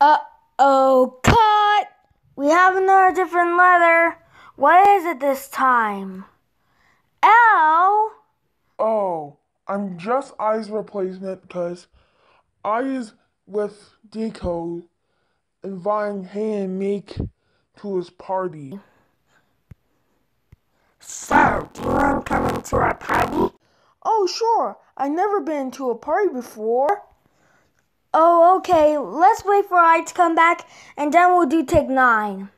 Uh oh, cut! We have another different letter. What is it this time? L? Oh, I'm just I's replacement because I I's with Decode inviting Hay and Meek to his party. So, do you want to come into our party? Oh, sure. I've never been to a party before. Oh, okay. Let's wait for I to come back and then we'll do take nine.